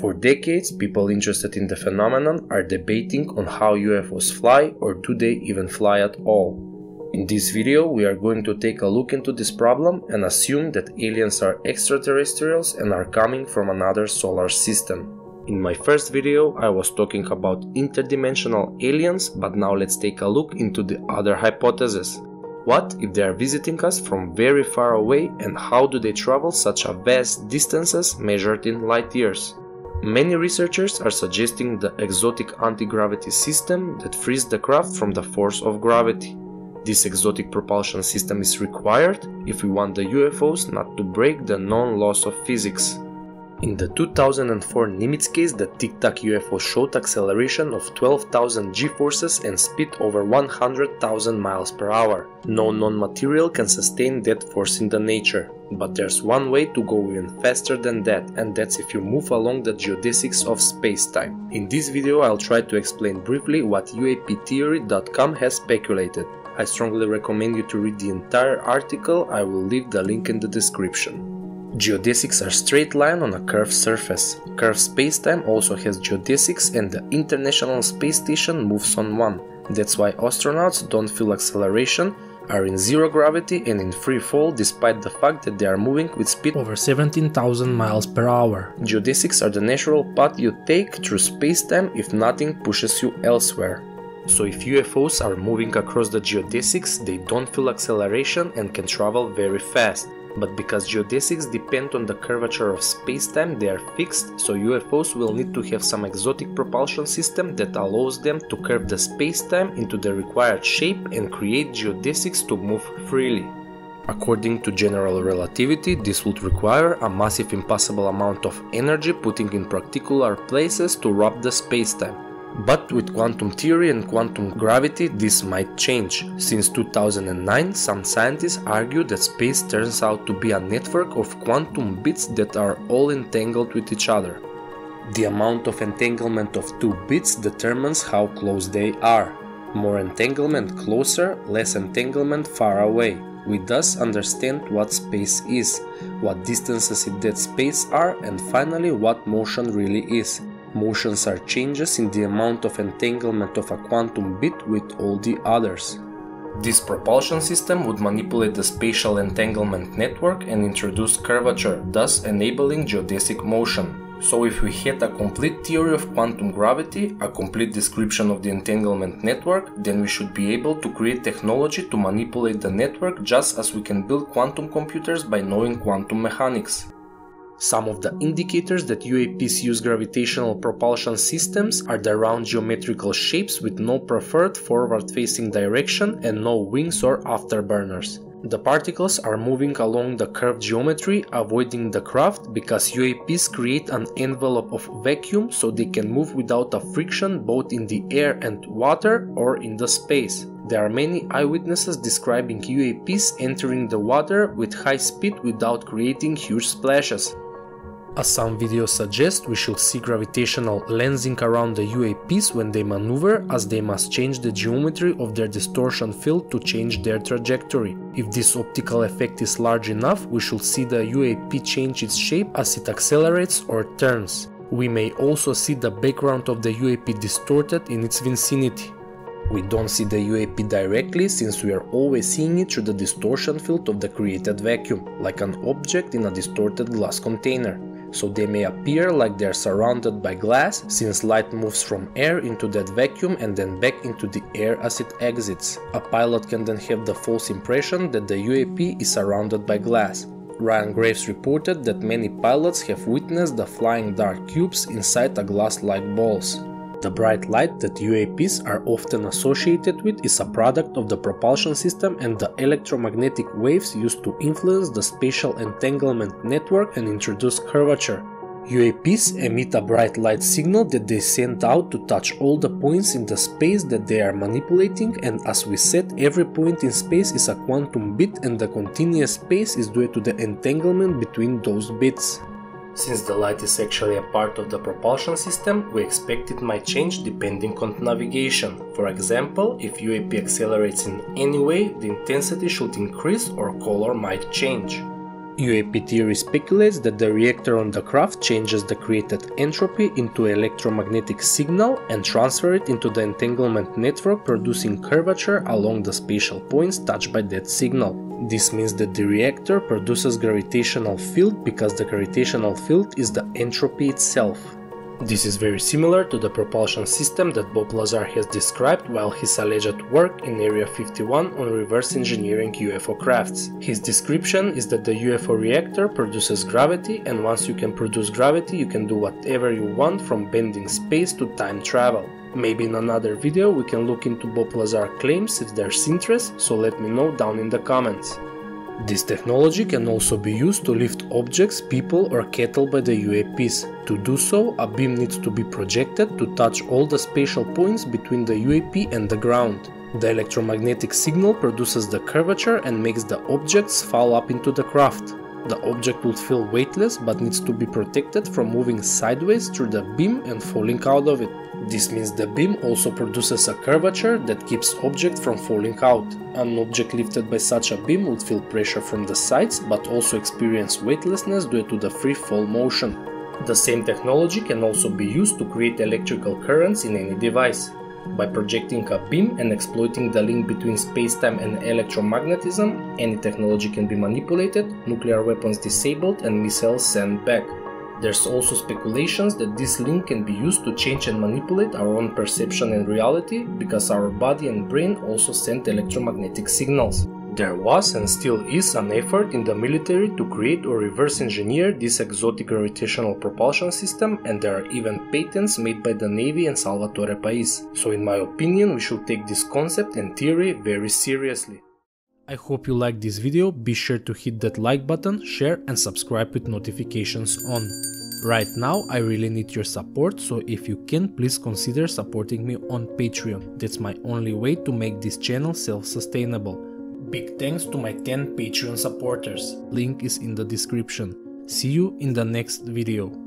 For decades, people interested in the phenomenon are debating on how UFOs fly or do they even fly at all. In this video, we are going to take a look into this problem and assume that aliens are extraterrestrials and are coming from another solar system. In my first video, I was talking about interdimensional aliens, but now let's take a look into the other hypothesis. What if they are visiting us from very far away and how do they travel such a vast distances measured in light years? Many researchers are suggesting the exotic anti-gravity system that frees the craft from the force of gravity. This exotic propulsion system is required if we want the UFOs not to break the known laws of physics. In the 2004 Nimitz case, the Tic Tac UFO showed acceleration of 12,000 g-forces and speed over 100,000 miles per hour. No non-material can sustain that force in the nature. But there's one way to go even faster than that, and that's if you move along the geodesics of space-time. In this video I'll try to explain briefly what UAPtheory.com has speculated. I strongly recommend you to read the entire article, I will leave the link in the description. Geodesics are straight line on a curved surface. Curved spacetime also has geodesics and the International Space Station moves on one. That's why astronauts don't feel acceleration, are in zero gravity and in free fall despite the fact that they are moving with speed over 17,000 miles per hour. Geodesics are the natural path you take through spacetime if nothing pushes you elsewhere. So if UFOs are moving across the geodesics, they don't feel acceleration and can travel very fast but because geodesics depend on the curvature of spacetime, they are fixed, so UFOs will need to have some exotic propulsion system that allows them to curve the spacetime into the required shape and create geodesics to move freely. According to general relativity, this would require a massive impossible amount of energy putting in particular places to wrap the spacetime. But with quantum theory and quantum gravity this might change. Since 2009 some scientists argue that space turns out to be a network of quantum bits that are all entangled with each other. The amount of entanglement of two bits determines how close they are. More entanglement closer, less entanglement far away. We thus understand what space is, what distances in that space are and finally what motion really is. Motions are changes in the amount of entanglement of a quantum bit with all the others. This propulsion system would manipulate the spatial entanglement network and introduce curvature, thus enabling geodesic motion. So if we had a complete theory of quantum gravity, a complete description of the entanglement network, then we should be able to create technology to manipulate the network just as we can build quantum computers by knowing quantum mechanics. Some of the indicators that UAPs use gravitational propulsion systems are the round geometrical shapes with no preferred forward-facing direction and no wings or afterburners. The particles are moving along the curved geometry, avoiding the craft because UAPs create an envelope of vacuum so they can move without a friction both in the air and water or in the space. There are many eyewitnesses describing UAPs entering the water with high speed without creating huge splashes. As some videos suggest, we should see gravitational lensing around the UAPs when they maneuver as they must change the geometry of their distortion field to change their trajectory. If this optical effect is large enough, we should see the UAP change its shape as it accelerates or turns. We may also see the background of the UAP distorted in its vicinity. We don't see the UAP directly since we are always seeing it through the distortion field of the created vacuum, like an object in a distorted glass container so they may appear like they are surrounded by glass since light moves from air into that vacuum and then back into the air as it exits. A pilot can then have the false impression that the UAP is surrounded by glass. Ryan Graves reported that many pilots have witnessed the flying dark cubes inside a glass-like balls. The bright light that UAPs are often associated with is a product of the propulsion system and the electromagnetic waves used to influence the spatial entanglement network and introduce curvature. UAPs emit a bright light signal that they send out to touch all the points in the space that they are manipulating and as we said every point in space is a quantum bit and the continuous space is due to the entanglement between those bits. Since the light is actually a part of the propulsion system, we expect it might change depending on navigation. For example, if UAP accelerates in any way, the intensity should increase or color might change. UAP theory speculates that the reactor on the craft changes the created entropy into electromagnetic signal and transfer it into the entanglement network producing curvature along the spatial points touched by that signal. This means that the reactor produces gravitational field because the gravitational field is the entropy itself. This is very similar to the propulsion system that Bob Lazar has described while his alleged work in Area 51 on reverse engineering UFO crafts. His description is that the UFO reactor produces gravity and once you can produce gravity you can do whatever you want from bending space to time travel. Maybe in another video we can look into Bob Lazar claims if there's interest, so let me know down in the comments. This technology can also be used to lift objects, people or cattle by the UAPs. To do so, a beam needs to be projected to touch all the spatial points between the UAP and the ground. The electromagnetic signal produces the curvature and makes the objects fall up into the craft. The object would feel weightless but needs to be protected from moving sideways through the beam and falling out of it. This means the beam also produces a curvature that keeps object from falling out. An object lifted by such a beam would feel pressure from the sides but also experience weightlessness due to the free fall motion. The same technology can also be used to create electrical currents in any device. By projecting a beam and exploiting the link between spacetime and electromagnetism, any technology can be manipulated, nuclear weapons disabled and missiles sent back. There's also speculations that this link can be used to change and manipulate our own perception and reality because our body and brain also send electromagnetic signals. There was and still is an effort in the military to create or reverse engineer this exotic gravitational propulsion system and there are even patents made by the Navy and Salvatore Pais. So in my opinion we should take this concept and theory very seriously. I hope you liked this video, be sure to hit that like button, share and subscribe with notifications on. Right now I really need your support, so if you can please consider supporting me on Patreon, that's my only way to make this channel self-sustainable. Big thanks to my 10 Patreon supporters. Link is in the description. See you in the next video.